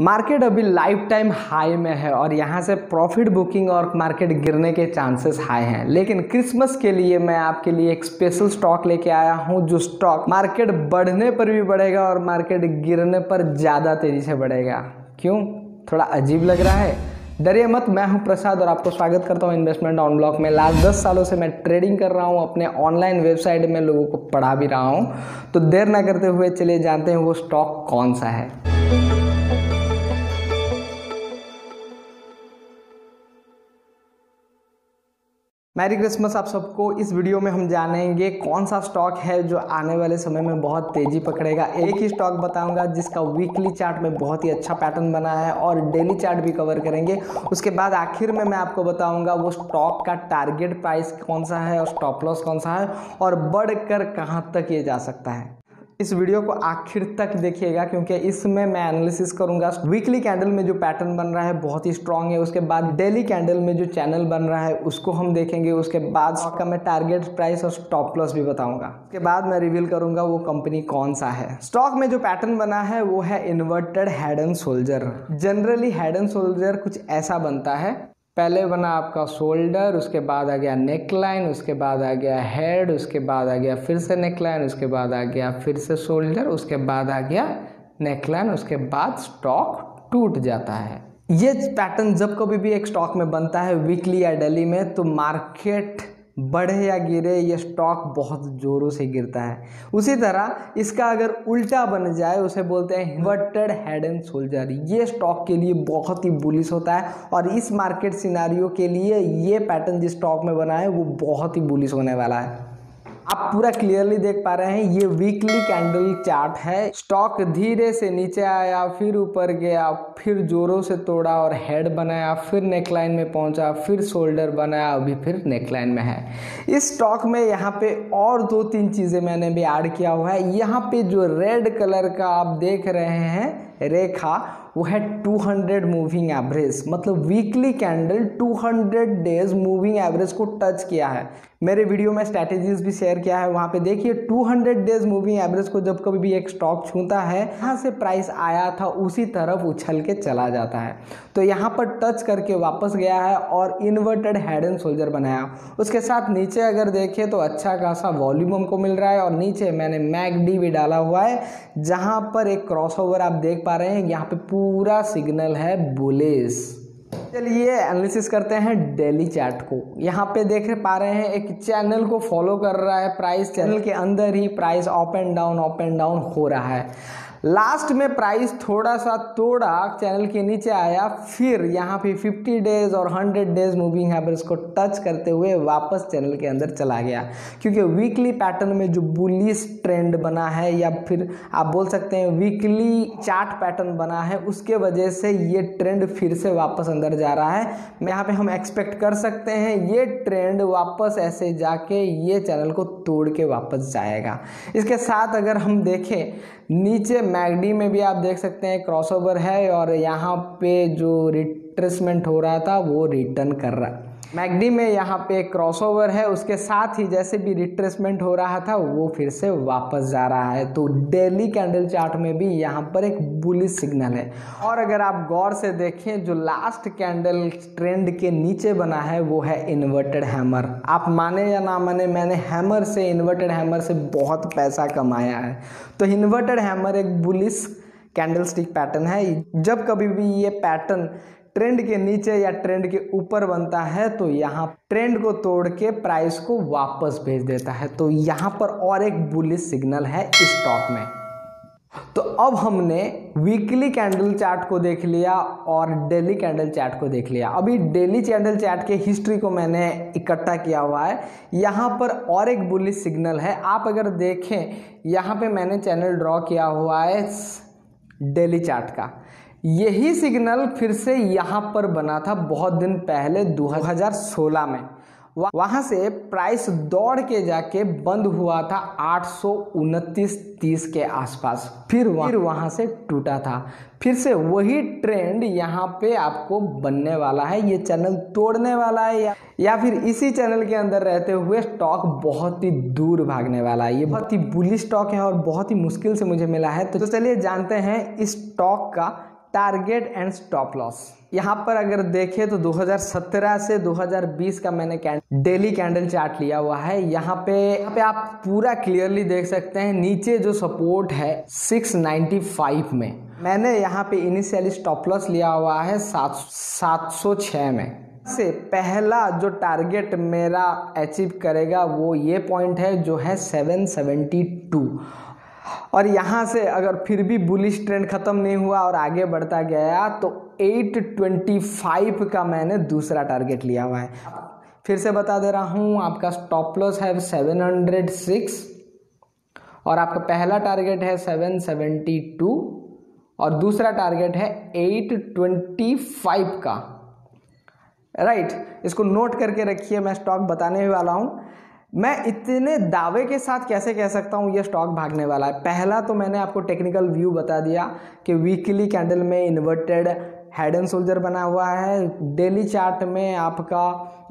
Market अभी life time high में है और यहाँ से प्रॉफिट बुकिंग और मार्केट गिरने के चांसेस हाई हैं। लेकिन क्रिसमस के लिए मैं आपके लिए एक स्पेशल स्टॉक लेके आया हूँ, जो स्टॉक मार्केट बढ़ने पर भी बढ़ेगा और मार्केट गिरने पर ज़्यादा तेज़ी से बढ़ेगा। क्यों? थोड़ा अजीब लग रहा है। डरिए मत, मैं हूँ प्रसाद और आपको स्वागत करता हूँ इन्वेस्टमेंट ऑन ब्लॉक में। लास्ट दस सालों से मैं ट्रेडिंग कर रहा हूँ, अपने ऑनलाइन वेबसाइट में लोगों को पढ़ा भी रहा हूँ। तो देर ना करते हुए चलिए जानते हैं वो स्टॉक कौन सा है। मैरी क्रिसमस आप सबको इस वीडियो में हम जानेंगे कौन सा स्टॉक है जो आने वाले समय में बहुत तेज़ी पकड़ेगा। एक ही स्टॉक बताऊँगा जिसका वीकली चार्ट में बहुत ही अच्छा पैटर्न बना है और डेली चार्ट भी कवर करेंगे। उसके बाद आखिर में मैं आपको बताऊँगा वो स्टॉक का टारगेट प्राइस कौन सा है और स्टॉप लॉस कौन सा है और बढ़कर कहाँ तक ये जा सकता है। इस वीडियो को आखिर तक देखिएगा, क्योंकि इसमें मैं एनालिसिस करूँगा। वीकली कैंडल में जो पैटर्न बन रहा है, बहुत ही स्ट्रांग है। उसके बाद डेली कैंडल में जो चैनल बन रहा है, उसको हम देखेंगे। उसके बाद का मैं टारगेट प्राइस और स्टॉप लॉस भी बताऊँगा। उसके बाद मैं रिवील करूँगा वो कंपनी कौन सा है। स्टॉक में जो पैटर्न बना है, वो है inverted head and shoulder generally head and shoulder कुछ ऐसा बनता है। पहले बना आपका शोल्डर, उसके बाद आ गया नेक लाइन उसके बाद आ गया हेड, उसके बाद आ गया फिर से नेक लाइन उसके बाद आ गया फिर से शोल्डर, उसके बाद आ गया नेक लाइन उसके बाद स्टॉक टूट जाता है। ये पैटर्न जब कभी भी एक स्टॉक में बनता है वीकली या डेली में तो मार्केट बढ़े या गिरे, ये स्टॉक बहुत ज़ोरों से गिरता है। उसी तरह इसका अगर उल्टा बन जाए, उसे बोलते हैं इन्वर्टेड हेड एंड शोल्डर ये स्टॉक के लिए बहुत ही बुलिस होता है और इस मार्केट सिनारियो के लिए ये पैटर्न जिस स्टॉक में बना है, वो बहुत ही बुलिस होने वाला है। आप पूरा क्लियरली देख पा रहे हैं, ये वीकली कैंडल चार्ट है। स्टॉक धीरे से नीचे आया, फिर ऊपर गया, फिर जोरों से तोड़ा और हेड बनाया, फिर नेकलाइन में पहुँचा, फिर शोल्डर बनाया, अभी फिर नेकलाइन में है। इस स्टॉक में यहाँ पे और दो तीन चीज़ें मैंने भी ऐड किया हुआ है। यहाँ पे जो रेड कलर का आप देख रहे हैं, रेखा, वो है 200 मूविंग एवरेज मतलब weekly candle 200 days moving average को टच किया है। मेरे वीडियो में स्ट्रैटेजीज भी शेयर किया है, वहाँ पे देखिए 200 डेज़ मूविंग एवरेज को जब कभी भी एक स्टॉक छूता है, यहाँ से प्राइस आया था, उसी तरफ़ उछल के चला जाता है। तो यहाँ पर टच करके वापस गया है और इन्वर्टेड हेड एंड शोल्डर बनाया। उसके साथ नीचे अगर देखें तो अच्छा खासा वॉल्यूम हमको मिल रहा है और नीचे मैंने मैगडी भी डाला हुआ है, जहाँ पर एक क्रॉस आप देख पा रहे हैं, यहाँ पे पूरा सिग्नल है बुलिस चलिए एनालिसिस करते हैं डेली चार्ट को। यहाँ पे देख पा रहे हैं, एक चैनल को फॉलो कर रहा है। प्राइस चैनल के अंदर ही price up and down up and down हो रहा है। लास्ट में प्राइस थोड़ा सा तोड़ा चैनल के नीचे आया, फिर यहाँ पे 50 डेज़ और 100 डेज़ मूविंग एवरेज को टच करते हुए वापस चैनल के अंदर चला गया। क्योंकि वीकली पैटर्न में जो बुलिस ट्रेंड बना है, या फिर आप बोल सकते हैं वीकली चार्ट पैटर्न बना है, उसके वजह से ये ट्रेंड फिर से वापस अंदर जा रहा है। यहाँ पे हम एक्सपेक्ट कर सकते हैं, ये ट्रेंड वापस ऐसे जाके ये चैनल को तोड़ के वापस जाएगा। इसके साथ अगर हम देखें, नीचे मैगडी में भी आप देख सकते हैं क्रॉसओवर है और यहाँ पे जो रिट्रेसमेंट हो रहा था वो रिटर्न कर रहा मैगडी में यहाँ पे क्रॉसओवर है, उसके साथ ही जैसे भी रिट्रेसमेंट हो रहा था, वो फिर से वापस जा रहा है। तो डेली कैंडल चार्ट में भी यहाँ पर एक बुलिस सिग्नल है। और अगर आप गौर से देखें, जो लास्ट कैंडल ट्रेंड के नीचे बना है, वो है इन्वर्टेड हैमर आप माने या ना माने, मैंने हैमर से इन्वर्टेड हैमर से बहुत पैसा कमाया है। तो इन्वर्टेड हैमर एक बुलिस कैंडल स्टिक पैटर्न है। जब कभी भी ये पैटर्न ट्रेंड के नीचे या ट्रेंड के ऊपर बनता है तो यहाँ ट्रेंड को तोड़ के प्राइस को वापस भेज देता है। तो यहाँ पर और एक बुलिस सिग्नल है स्टॉक में। तो अब हमने वीकली कैंडल चार्ट को देख लिया और डेली कैंडल चार्ट को देख लिया। अभी डेली कैंडल चार्ट के हिस्ट्री को मैंने इकट्ठा किया हुआ है। यहाँ पर और एक बुलिस सिग्नल है। आप अगर देखें, यहाँ पे मैंने चैनल ड्रॉ किया हुआ है डेली चार्ट का। यही सिग्नल फिर से यहाँ पर बना था बहुत दिन पहले 2016 में। वहाँ से प्राइस दौड़ के जाके बंद हुआ था आठ तीस के आसपास। फिर फिर वहाँ से टूटा था। फिर से वही ट्रेंड यहाँ पे आपको बनने वाला है। ये चैनल तोड़ने वाला है या या फिर इसी चैनल के अंदर रहते हुए स्टॉक बहुत ही दूर भागने वाला है। ये बहुत ही बुली स्टॉक है और बहुत ही मुश्किल से मुझे मिला है। तो चलिए जानते हैं इस स्टॉक का टारगेट एंड स्टॉप लॉस। यहाँ पर अगर देखें तो 2017 से 2020 का मैंने डेली कैंडल चार्ट लिया हुआ है। यहाँ पे यहाँ पे आप पूरा क्लियरली देख सकते हैं, नीचे जो सपोर्ट है 695 में। मैंने यहाँ पे इनिशियली स्टॉप लॉस लिया हुआ है सात सात सौ में। से पहला जो टारगेट मेरा अचीव करेगा वो ये पॉइंट है जो है 772 और यहाँ से अगर फिर भी बुलिश ट्रेंड ख़त्म नहीं हुआ और आगे बढ़ता गया तो 825 का मैंने दूसरा टारगेट लिया हुआ है। फिर से बता दे रहा हूँ आपका स्टॉप लॉस है 706 और आपका पहला टारगेट है 772 और दूसरा टारगेट है 825 का। राइट right, इसको नोट करके रखिए मैं स्टॉक बताने वाला हूँ। मैं इतने दावे के साथ कैसे कह सकता हूँ ये स्टॉक भागने वाला है? पहला तो मैंने आपको टेक्निकल व्यू बता दिया कि वीकली कैंडल में इन्वर्टेड हेड एंड शोल्डर बना हुआ है। डेली चार्ट में आपका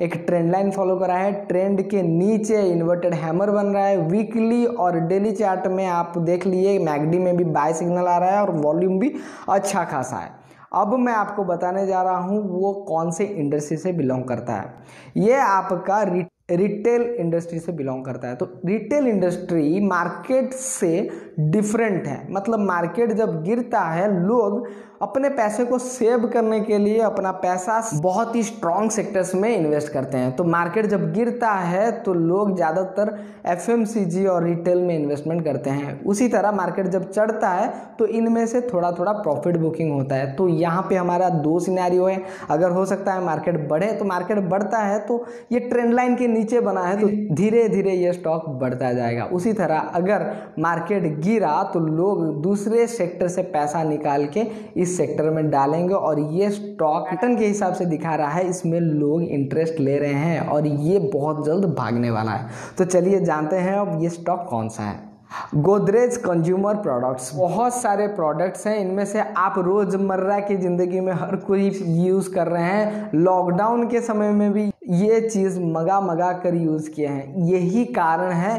एक ट्रेंड लाइन फॉलो करा है। ट्रेंड के नीचे इन्वर्टेड हैमर बन रहा है। वीकली और डेली चार्ट में आप देख लिए मैगडी में भी बाय सिग्नल आ रहा है और वॉल्यूम भी अच्छा खासा है। अब मैं आपको बताने जा रहा हूँ, वो कौन से इंडस्ट्री से बिलोंग करता है। ये आपका रिटेल इंडस्ट्री से बिलोंग करता है। तो रिटेल इंडस्ट्री मार्केट से डिफरेंट है। मतलब मार्केट जब गिरता है, लोग अपने पैसे को सेव करने के लिए अपना पैसा बहुत ही स्ट्रॉन्ग सेक्टर्स में इन्वेस्ट करते हैं। तो मार्केट जब गिरता है तो लोग ज़्यादातर एफएमसीजी और रिटेल में इन्वेस्टमेंट करते हैं। उसी तरह मार्केट जब चढ़ता है तो इनमें से थोड़ा थोड़ा प्रॉफिट बुकिंग होता है। तो यहाँ पे हमारा दो सिनेरियो है। अगर हो सकता है मार्केट बढ़े तो मार्केट बढ़ता है तो ये ट्रेंड लाइन के नीचे बना है तो धीरे धीरे ये स्टॉक बढ़ता जाएगा। उसी तरह अगर मार्केट गिरा तो लोग दूसरे सेक्टर से पैसा निकाल के इस सेक्टर में डालेंगे और ये स्टॉक रिटर्न के हिसाब से दिखा रहा है, इसमें लोग इंटरेस्ट ले रहे हैं और ये बहुत जल्द भागने वाला है। तो चलिए जानते हैं अब ये स्टॉक कौन सा है। गोदरेज कंज्यूमर प्रोडक्ट्स बहुत सारे प्रोडक्ट्स हैं, इनमें से आप रोज़मर्रा की ज़िंदगी में हर कोई यूज़ कर रहे हैं। लॉकडाउन के समय में भी ये चीज़ मगा मगा कर यूज़ किए हैं। यही कारण है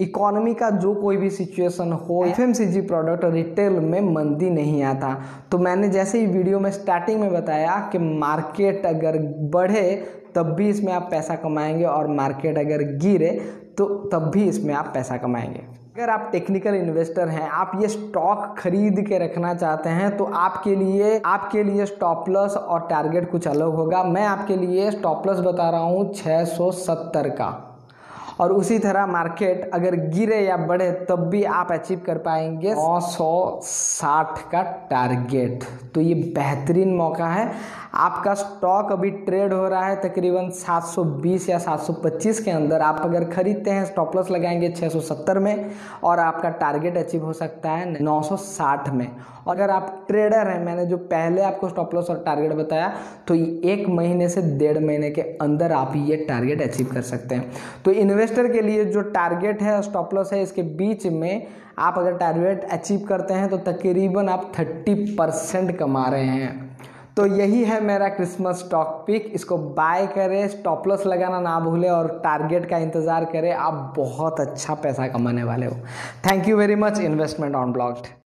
इकोनॉमी का जो कोई भी सिचुएशन हो, एफएमसीजी प्रोडक्ट रिटेल में मंदी नहीं आता। तो मैंने जैसे ही वीडियो में स्टार्टिंग में बताया कि मार्केट अगर बढ़े, तब भी इसमें आप पैसा कमाएँगे और मार्केट अगर गिरे तो तब भी इसमें आप पैसा कमाएँगे। अगर आप टेक्निकल इन्वेस्टर हैं, आप ये स्टॉक खरीद के रखना चाहते हैं तो आपके लिए आपके लिए स्टॉप लॉस और टारगेट कुछ अलग होगा। मैं आपके लिए स्टॉप लॉस बता रहा हूँ 670 का। और उसी तरह मार्केट अगर गिरे या बढ़े, तब भी आप अचीव कर पाएँगे नौ सौ साठ का टारगेट तो ये बेहतरीन मौका है। आपका स्टॉक अभी ट्रेड हो रहा है तकरीबन 720 या 725 के अंदर। आप अगर खरीदते हैं स्टॉप लॉस लगाएँगे 670 में और आपका टारगेट अचीव हो सकता है 960 में। और अगर आप ट्रेडर हैं, मैंने जो पहले आपको स्टॉप लॉस और टारगेट बताया तो एक महीने से डेढ़ महीने के अंदर आप ये टारगेट अचीव कर सकते हैं। तो इन्वेस्टर के लिए जो टारगेट है स्टॉप लॉस है, इसके बीच में आप अगर टारगेट अचीव करते हैं तो तकरीबन आप थर्टी परसेंट कमा रहे हैं। तो यही है मेरा क्रिसमस स्टॉक पिक। इसको बाय करें स्टॉप लॉस लगाना ना भूलें और टारगेट का इंतज़ार करें। आप बहुत अच्छा पैसा कमाने वाले हो। Thank you very much investment on blocked